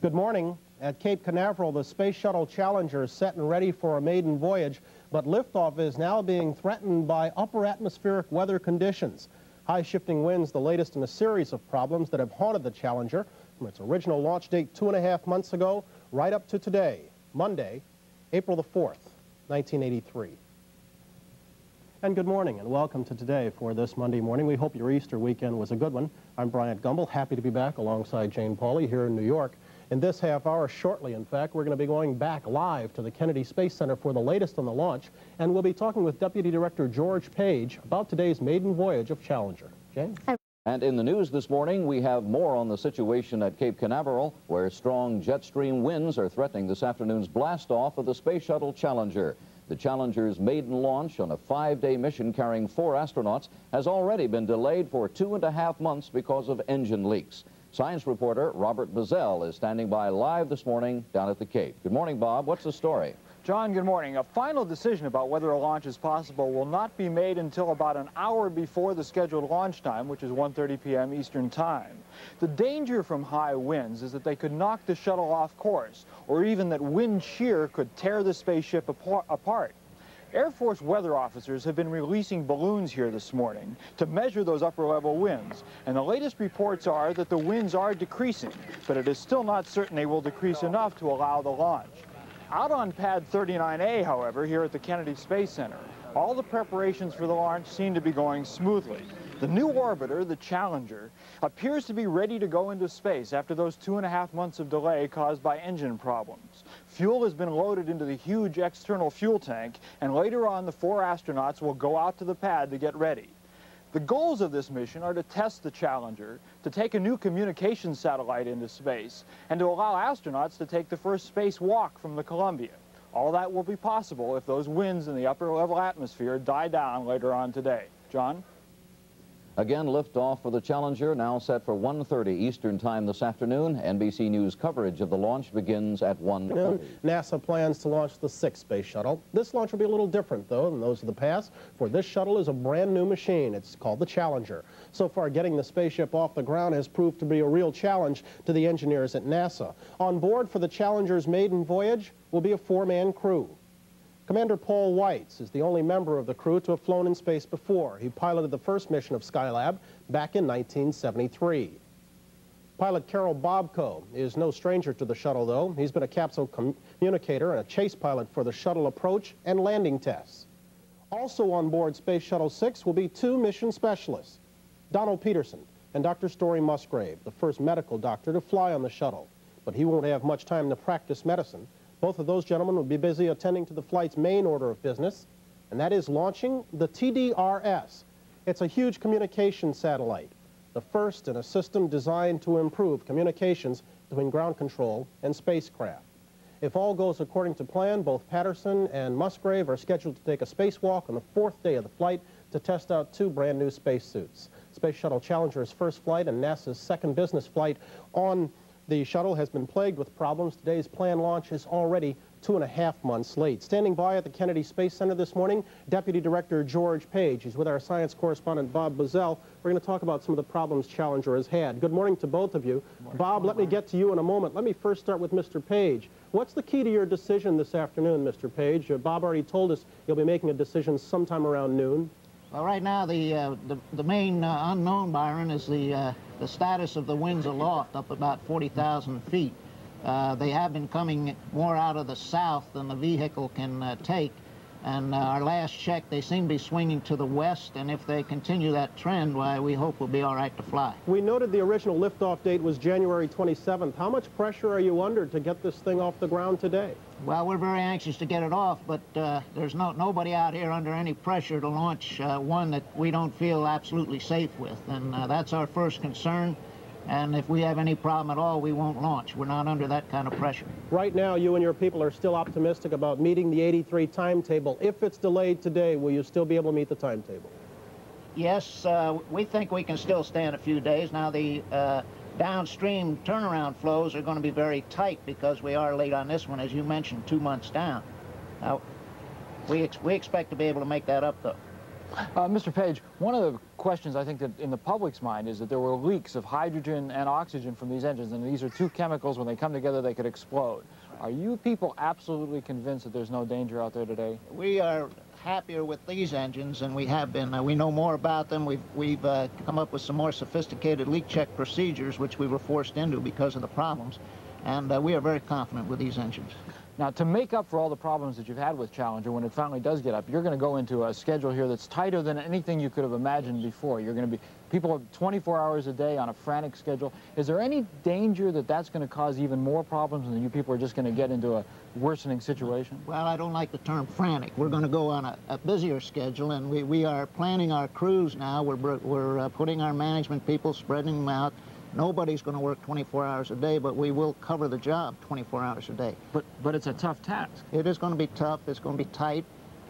Good morning. At Cape Canaveral, the Space Shuttle Challenger is set and ready for a maiden voyage, but liftoff is now being threatened by upper atmospheric weather conditions. High shifting winds, the latest in a series of problems that have haunted the Challenger from its original launch date two and a half months ago right up to today, Monday, April the 4th, 1983. And good morning and welcome to today for this Monday morning. We hope your Easter weekend was a good one. I'm Bryant Gumbel, happy to be back alongside Jane Pauley here in New York. In this half hour, shortly, in fact, we're going to be going back live to the Kennedy Space Center for the latest on the launch, and we'll be talking with Deputy Director George Page about today's maiden voyage of Challenger. Jane? And in the news this morning, we have more on the situation at Cape Canaveral, where strong jet stream winds are threatening this afternoon's blast-off of the Space Shuttle Challenger. The Challenger's maiden launch on a five-day mission carrying four astronauts has already been delayed for two and a half months because of engine leaks. Science reporter Robert Bazell is standing by live this morning down at the Cape. Good morning, Bob. What's the story? John, good morning. A final decision about whether a launch is possible will not be made until about an hour before the scheduled launch time, which is 1.30 p.m. Eastern Time. The danger from high winds is that they could knock the shuttle off course, or even that wind shear could tear the spaceship apart. Air Force weather officers have been releasing balloons here this morning to measure those upper level winds. And the latest reports are that the winds are decreasing, but it is still not certain they will decrease enough to allow the launch. Out on pad 39A, however, here at the Kennedy Space Center, all the preparations for the launch seem to be going smoothly. The new orbiter, the Challenger, appears to be ready to go into space after those two and a half months of delay caused by engine problems. Fuel has been loaded into the huge external fuel tank, and later on the four astronauts will go out to the pad to get ready. The goals of this mission are to test the Challenger, to take a new communications satellite into space, and to allow astronauts to take the first space walk from the Columbia. All that will be possible if those winds in the upper level atmosphere die down later on today. John? Again, liftoff for the Challenger now set for 1.30 Eastern Time this afternoon. NBC News coverage of the launch begins at 1.30. NASA plans to launch the sixth space shuttle. This launch will be a little different, though, than those of the past, for this shuttle is a brand new machine. It's called the Challenger. So far, getting the spaceship off the ground has proved to be a real challenge to the engineers at NASA. On board for the Challenger's maiden voyage will be a four-man crew. Commander Paul Weitz is the only member of the crew to have flown in space before. He piloted the first mission of Skylab back in 1973. Pilot Karol Bobko is no stranger to the shuttle, though. He's been a capsule communicator and a chase pilot for the shuttle approach and landing tests. Also on board Space Shuttle 6 will be two mission specialists, Donald Peterson and Dr. Story Musgrave, the first medical doctor to fly on the shuttle. But he won't have much time to practice medicine. Both of those gentlemen will be busy attending to the flight's main order of business, and that is launching the TDRS. It's a huge communication satellite, the first in a system designed to improve communications between ground control and spacecraft. If all goes according to plan, both Peterson and Musgrave are scheduled to take a spacewalk on the fourth day of the flight to test out two brand new spacesuits. Space Shuttle Challenger's first flight and NASA's second business flight on the shuttle has been plagued with problems. Today's planned launch is already two and a half months late. Standing by at the Kennedy Space Center this morning, Deputy Director George Page. He's with our science correspondent Bob Bazell. We're going to talk about some of the problems Challenger has had. Good morning to both of you. Bob, let me get to you in a moment. Let me first start with Mr. Page. What's the key to your decision this afternoon, Mr. Page? Uh, Bob already told us you'll be making a decision sometime around noon. Well, right now, the, uh, the, the, main uh, unknown, Byron, is the, uh, the status of the winds aloft up about 40,000 feet. Uh, they have been coming more out of the south than the vehicle can uh, take. And uh, our last check, they seem to be swinging to the west, and if they continue that trend, why, we hope we'll be all right to fly. We noted the original liftoff date was January 27th. How much pressure are you under to get this thing off the ground today? Well, we're very anxious to get it off, but uh, there's no, nobody out here under any pressure to launch uh, one that we don't feel absolutely safe with, and uh, that's our first concern. And if we have any problem at all, we won't launch. We're not under that kind of pressure. Right now, you and your people are still optimistic about meeting the 83 timetable. If it's delayed today, will you still be able to meet the timetable? Yes, uh, we think we can still stand a few days. Now, the uh, downstream turnaround flows are going to be very tight because we are late on this one, as you mentioned, two months down. Now, we, ex we expect to be able to make that up, though. Uh, Mr. Page, one of the questions I think that in the public's mind is that there were leaks of hydrogen and oxygen from these engines, and these are two chemicals, when they come together, they could explode. Are you people absolutely convinced that there's no danger out there today? We are happier with these engines than we have been. Uh, we know more about them. We've, we've uh, come up with some more sophisticated leak check procedures, which we were forced into because of the problems. And uh, we are very confident with these engines. Now, to make up for all the problems that you've had with Challenger, when it finally does get up, you're going to go into a schedule here that's tighter than anything you could have imagined before. You're going to be, people have 24 hours a day on a frantic schedule. Is there any danger that that's going to cause even more problems and that you people are just going to get into a worsening situation? Well, I don't like the term frantic. We're going to go on a, a busier schedule, and we, we are planning our crews now. We're, we're uh, putting our management people, spreading them out. Nobody's going to work 24 hours a day, but we will cover the job 24 hours a day. But, but it's a tough task. It is going to be tough. It's going to be tight.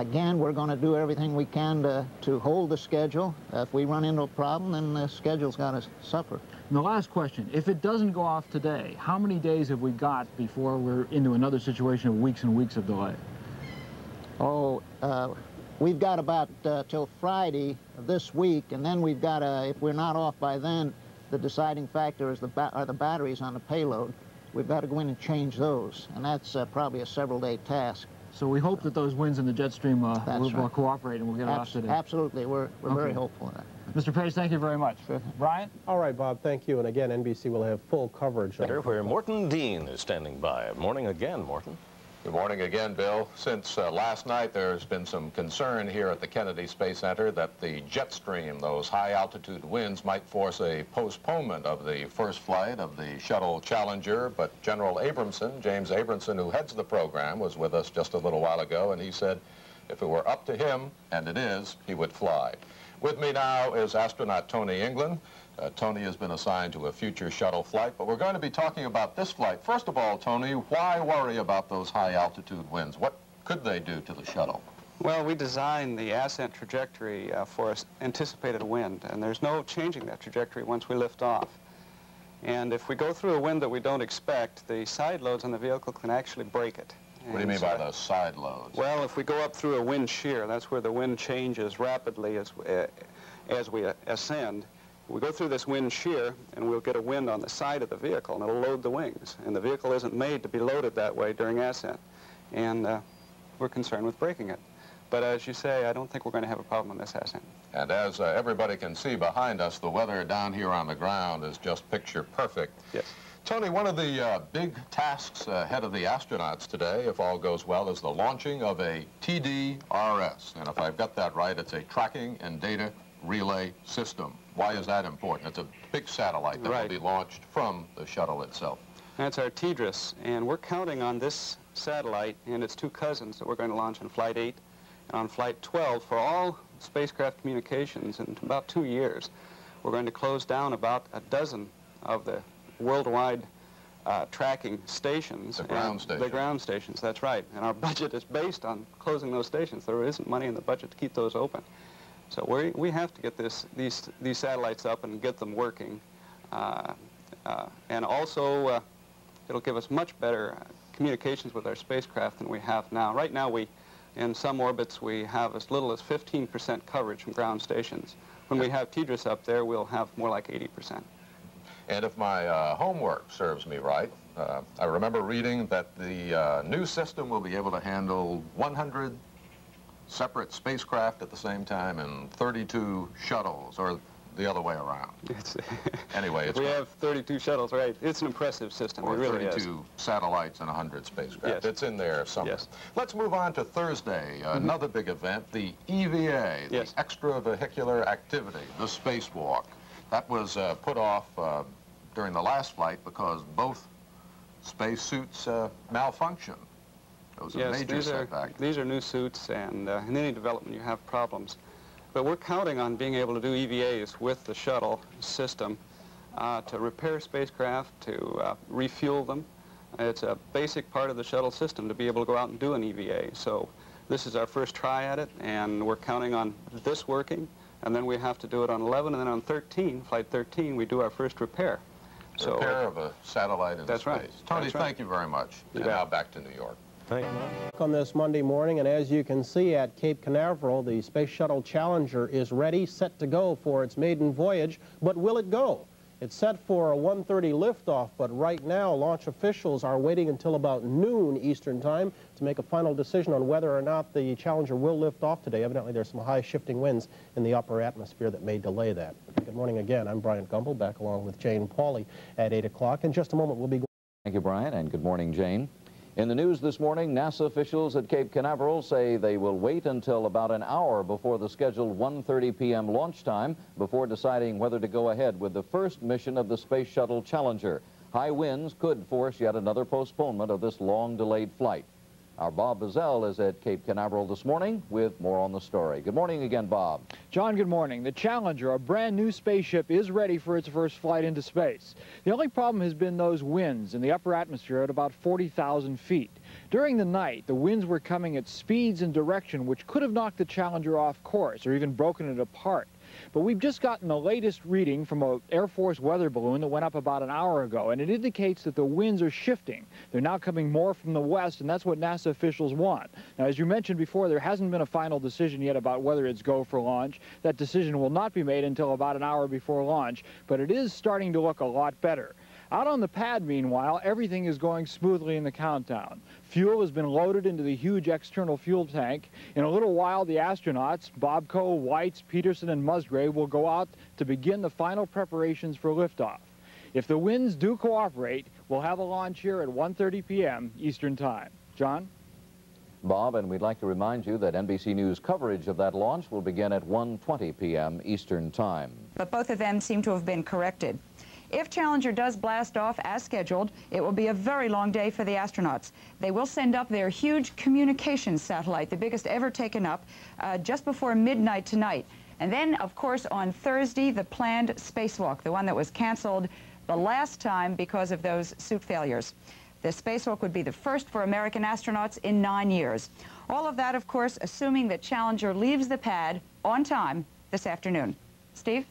Again, we're going to do everything we can to, to hold the schedule. if we run into a problem, then the schedule's got to suffer. And the last question, if it doesn't go off today, how many days have we got before we're into another situation of weeks and weeks of delay? Oh, uh, we've got about uh, till Friday this week, and then we've got, uh, if we're not off by then, the deciding factor is the are the batteries on the payload. We've got to go in and change those, and that's uh, probably a several-day task. So we hope that those winds in the jet stream uh, will, right. will, cooperate and we'll get Abs off today. Absolutely. We're, we're okay. very hopeful of that. Mr. Page, thank you very much. Sure. Brian? All right, Bob, thank you. And again, NBC will have full coverage. Of Where Morton Dean is standing by. Morning again, Morton. Good morning again, Bill. Since uh, last night, there's been some concern here at the Kennedy Space Center that the jet stream, those high-altitude winds, might force a postponement of the first flight of the shuttle Challenger. But General Abrahamson, James Abrahamson, who heads the program, was with us just a little while ago, and he said if it were up to him, and it is, he would fly. With me now is astronaut Tony England. Uh, Tony has been assigned to a future shuttle flight, but we're going to be talking about this flight. First of all, Tony, why worry about those high altitude winds? What could they do to the shuttle? Well, we designed the ascent trajectory uh, for anticipated wind, and there's no changing that trajectory once we lift off. And if we go through a wind that we don't expect, the side loads on the vehicle can actually break it. What do you mean so, by those side loads? Well, if we go up through a wind shear, that's where the wind changes rapidly as, uh, as we uh, ascend. We go through this wind shear, and we'll get a wind on the side of the vehicle, and it'll load the wings. And the vehicle isn't made to be loaded that way during ascent. And uh, we're concerned with breaking it. But as you say, I don't think we're going to have a problem on this ascent. And as uh, everybody can see behind us, the weather down here on the ground is just picture perfect. Yes. Tony, one of the uh, big tasks ahead of the astronauts today, if all goes well, is the launching of a TDRS. And if I've got that right, it's a tracking and data relay system. Why is that important? It's a big satellite that right. will be launched from the shuttle itself. That's our TDRS, and we're counting on this satellite and its two cousins that we're going to launch on Flight 8 and on Flight 12 for all spacecraft communications in about two years. We're going to close down about a dozen of the worldwide uh, tracking stations. The ground stations. The ground stations, that's right. And our budget is based on closing those stations. There isn't money in the budget to keep those open. So we, we have to get this, these, these satellites up and get them working. Uh, uh, and also, uh, it'll give us much better communications with our spacecraft than we have now. Right now, we, in some orbits, we have as little as 15% coverage from ground stations. When we have TDRS up there, we'll have more like 80%. And if my uh, homework serves me right, uh, I remember reading that the uh, new system will be able to handle 100 separate spacecraft at the same time and 32 shuttles, or the other way around. It's anyway, it's we have 32 shuttles, right? It's an impressive system. Or really 32 is. satellites and 100 spacecraft. Yes. It's in there somewhere. Yes. Let's move on to Thursday, mm -hmm. another big event, the EVA, yes. the extravehicular activity, the spacewalk. That was uh, put off uh, during the last flight because both spacesuits uh, malfunctioned. It was a yes, major these setback. Are, these are new suits, and uh, in any development you have problems. But we're counting on being able to do EVAs with the shuttle system uh, to repair spacecraft, to uh, refuel them. It's a basic part of the shuttle system to be able to go out and do an EVA. So this is our first try at it, and we're counting on this working. And then we have to do it on 11, and then on 13, Flight 13, we do our first repair. So, repair of a satellite in that's space. Right. Tony, that's thank you very much. You and now back to New York. Thank you. On this Monday morning, and as you can see at Cape Canaveral, the Space Shuttle Challenger is ready, set to go for its maiden voyage. But will it go? It's set for a 1.30 liftoff, but right now launch officials are waiting until about noon Eastern Time to make a final decision on whether or not the Challenger will lift off today. Evidently, there's some high shifting winds in the upper atmosphere that may delay that. Good morning again. I'm Bryant Gumbel, back along with Jane Pauley at 8 o'clock. In just a moment, we'll be... Thank you, Brian, and good morning, Jane. In the news this morning, NASA officials at Cape Canaveral say they will wait until about an hour before the scheduled 1.30 p.m. launch time before deciding whether to go ahead with the first mission of the Space Shuttle Challenger. High winds could force yet another postponement of this long-delayed flight. Our Bob Bazell is at Cape Canaveral this morning with more on the story. Good morning again, Bob. John, good morning. The Challenger, a brand new spaceship, is ready for its first flight into space. The only problem has been those winds in the upper atmosphere at about 40,000 feet. During the night, the winds were coming at speeds and direction which could have knocked the Challenger off course or even broken it apart. But we've just gotten the latest reading from an Air Force weather balloon that went up about an hour ago, and it indicates that the winds are shifting. They're now coming more from the west, and that's what NASA officials want. Now, as you mentioned before, there hasn't been a final decision yet about whether it's go for launch. That decision will not be made until about an hour before launch, but it is starting to look a lot better. Out on the pad, meanwhile, everything is going smoothly in the countdown. Fuel has been loaded into the huge external fuel tank. In a little while, the astronauts, Bobko, Weitz, Peterson, and Musgrave, will go out to begin the final preparations for liftoff. If the winds do cooperate, we'll have a launch here at 1.30 p.m. Eastern Time. John? Bob, and we'd like to remind you that NBC News coverage of that launch will begin at 1.20 p.m. Eastern Time. But both of them seem to have been corrected. If Challenger does blast off as scheduled, it will be a very long day for the astronauts. They will send up their huge communications satellite, the biggest ever taken up, uh, just before midnight tonight. And then, of course, on Thursday, the planned spacewalk, the one that was canceled the last time because of those suit failures. The spacewalk would be the first for American astronauts in nine years. All of that, of course, assuming that Challenger leaves the pad on time this afternoon. Steve?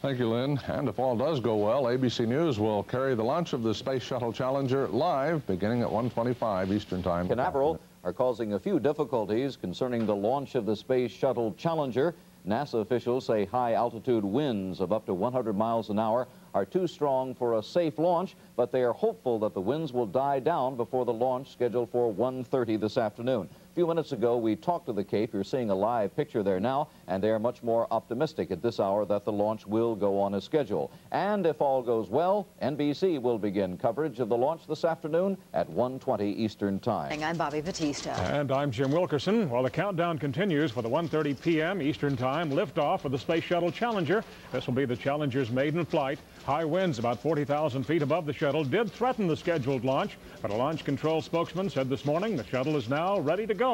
Thank you, Lynn. And if all does go well, ABC News will carry the launch of the Space Shuttle Challenger live beginning at 1.25 Eastern Time. Canaveral are causing a few difficulties concerning the launch of the Space Shuttle Challenger. NASA officials say high-altitude winds of up to 100 miles an hour are too strong for a safe launch, but they are hopeful that the winds will die down before the launch scheduled for 1.30 this afternoon few minutes ago, we talked to the Cape. You're seeing a live picture there now, and they're much more optimistic at this hour that the launch will go on as scheduled. And if all goes well, NBC will begin coverage of the launch this afternoon at 1.20 Eastern Time. I'm Bobby Batista. And I'm Jim Wilkerson. While the countdown continues for the 1.30 p.m. Eastern Time liftoff of the Space Shuttle Challenger, this will be the Challenger's maiden flight. High winds about 40,000 feet above the shuttle did threaten the scheduled launch, but a launch control spokesman said this morning the shuttle is now ready to go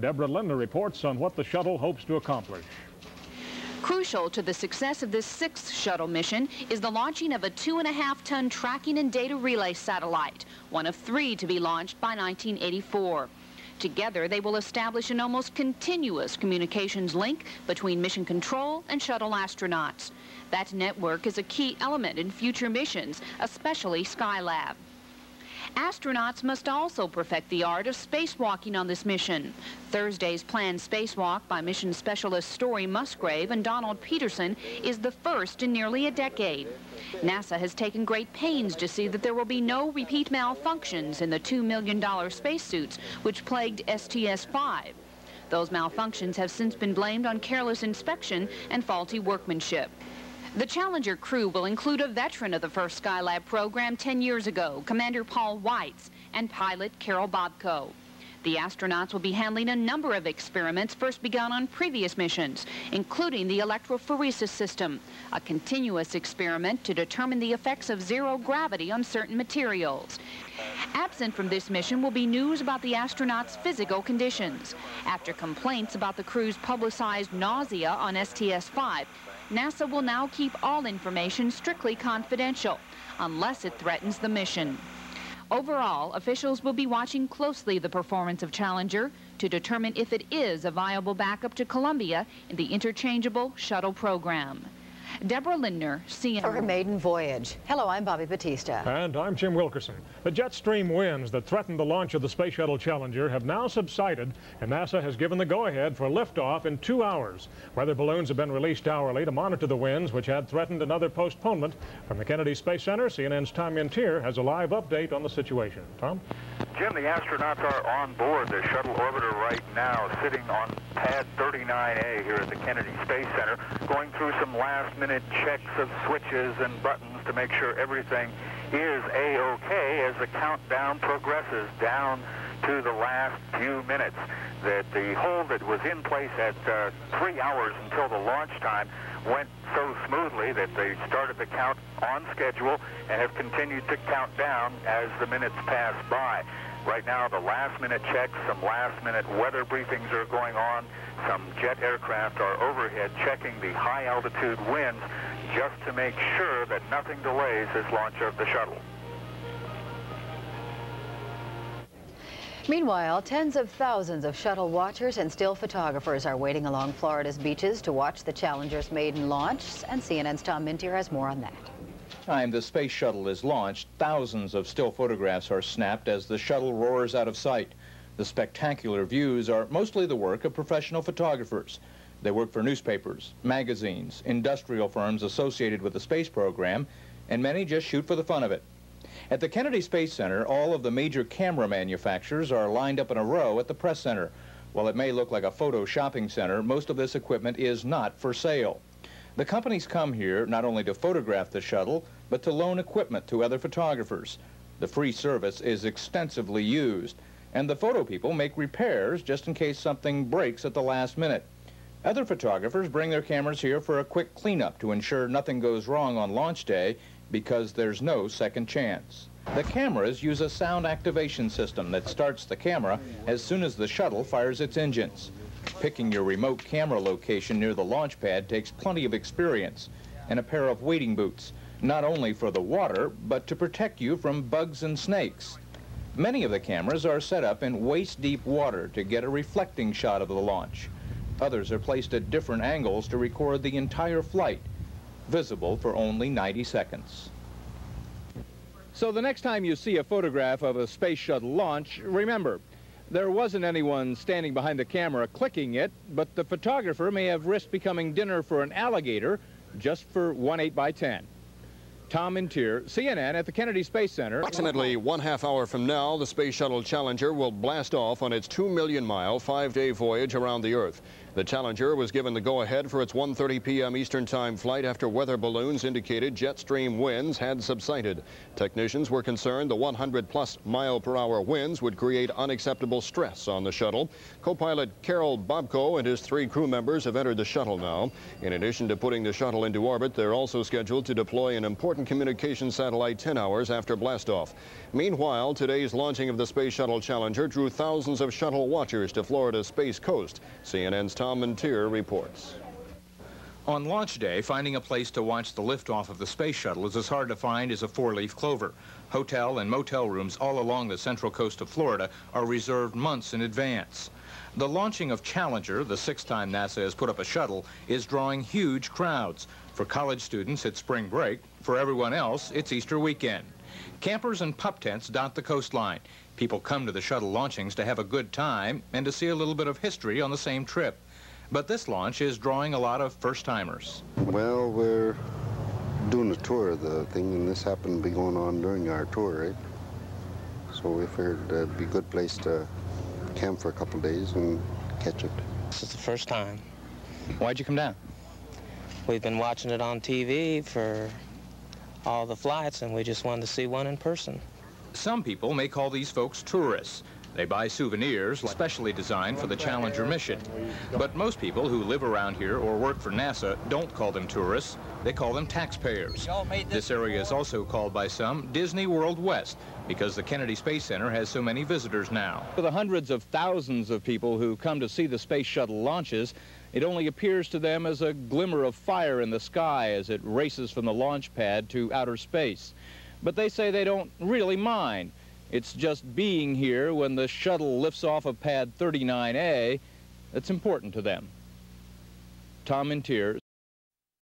Deborah Lindner reports on what the shuttle hopes to accomplish. Crucial to the success of this sixth shuttle mission is the launching of a two and a half ton tracking and data relay satellite, one of three to be launched by 1984. Together, they will establish an almost continuous communications link between mission control and shuttle astronauts. That network is a key element in future missions, especially Spacelab. Astronauts must also perfect the art of spacewalking on this mission. Thursday's planned spacewalk by mission specialist Story Musgrave and Donald Peterson is the first in nearly a decade. NASA has taken great pains to see that there will be no repeat malfunctions in the $2 million spacesuits which plagued STS-5. Those malfunctions have since been blamed on careless inspection and faulty workmanship. The Challenger crew will include a veteran of the first Skylab program 10 years ago, Commander Paul Weitz, and pilot Karol Bobko. The astronauts will be handling a number of experiments first begun on previous missions, including the electrophoresis system, a continuous experiment to determine the effects of zero gravity on certain materials. Absent from this mission will be news about the astronauts' physical conditions. After complaints about the crew's publicized nausea on STS-5, NASA will now keep all information strictly confidential, unless it threatens the mission. Overall, officials will be watching closely the performance of Challenger to determine if it is a viable backup to Columbia in the interchangeable shuttle program. Deborah Lindner, CNN. For her maiden voyage. Hello, I'm Bobby Batista. And I'm Jim Wilkerson. The jet stream winds that threatened the launch of the Space Shuttle Challenger have now subsided, and NASA has given the go-ahead for liftoff in two hours. Weather balloons have been released hourly to monitor the winds, which had threatened another postponement. From the Kennedy Space Center, CNN's Tom Mintier has a live update on the situation. Tom? Jim, the astronauts are on board the shuttle orbiter right now, sitting on pad 39A here at the Kennedy Space Center, going through some last-minute checks of switches and buttons to make sure everything is A-OK as the countdown progresses down to the last few minutes. That the hold that was in place at uh, three hours until the launch time went so smoothly that they started the count on schedule and have continued to count down as the minutes pass by. Right now, the last-minute checks, some last-minute weather briefings are going on. Some jet aircraft are overhead checking the high-altitude winds just to make sure that nothing delays this launch of the shuttle. Meanwhile, tens of thousands of shuttle watchers and still photographers are waiting along Florida's beaches to watch the Challenger's maiden launch, and CNN's Tom Mintier has more on that. Time the space shuttle is launched, thousands of still photographs are snapped as the shuttle roars out of sight. The spectacular views are mostly the work of professional photographers. They work for newspapers, magazines, industrial firms associated with the space program, and many just shoot for the fun of it. At the Kennedy Space Center, all of the major camera manufacturers are lined up in a row at the press center. While it may look like a photo shopping center, most of this equipment is not for sale. The companies come here not only to photograph the shuttle, but to loan equipment to other photographers. The free service is extensively used, and the photo people make repairs just in case something breaks at the last minute. Other photographers bring their cameras here for a quick cleanup to ensure nothing goes wrong on launch day because there's no second chance. The cameras use a sound activation system that starts the camera as soon as the shuttle fires its engines. Picking your remote camera location near the launch pad takes plenty of experience and a pair of wading boots, not only for the water, but to protect you from bugs and snakes. Many of the cameras are set up in waist-deep water to get a reflecting shot of the launch. Others are placed at different angles to record the entire flight, visible for only 90 seconds. So the next time you see a photograph of a space shuttle launch, remember, there wasn't anyone standing behind the camera clicking it, but the photographer may have risked becoming dinner for an alligator just for one 8 by 10 Tom Mintier, CNN at the Kennedy Space Center. Approximately one half hour from now, the Space Shuttle Challenger will blast off on its 2 million mile, five day voyage around the Earth. The Challenger was given the go-ahead for its 1.30 p.m. Eastern Time flight after weather balloons indicated jet stream winds had subsided. Technicians were concerned the 100-plus mile-per-hour winds would create unacceptable stress on the shuttle. Co-pilot Karol Bobko and his three crew members have entered the shuttle now. In addition to putting the shuttle into orbit, they're also scheduled to deploy an important communication satellite 10 hours after blastoff. Meanwhile, today's launching of the Space Shuttle Challenger drew thousands of shuttle watchers to Florida's Space Coast. CNN's Tom Tom reports. On launch day, finding a place to watch the liftoff of the space shuttle is as hard to find as a four-leaf clover. Hotel and motel rooms all along the central coast of Florida are reserved months in advance. The launching of Challenger, the sixth time NASA has put up a shuttle, is drawing huge crowds. For college students, it's spring break. For everyone else, it's Easter weekend. Campers and pup tents dot the coastline. People come to the shuttle launchings to have a good time and to see a little bit of history on the same trip. But this launch is drawing a lot of first-timers. Well, we're doing a tour of the thing, and this happened to be going on during our tour, right? So we figured it'd be a good place to camp for a couple days and catch it. This is the first time. Why'd you come down? We've been watching it on TV for all the flights, and we just wanted to see one in person. Some people may call these folks tourists. They buy souvenirs specially designed for the Challenger mission. But most people who live around here or work for NASA don't call them tourists. They call them taxpayers. This area is also called by some Disney World West because the Kennedy Space Center has so many visitors now. For the hundreds of thousands of people who come to see the space shuttle launches, it only appears to them as a glimmer of fire in the sky as it races from the launch pad to outer space. But they say they don't really mind it's just being here when the shuttle lifts off of pad 39A that's important to them. Tom Mintier,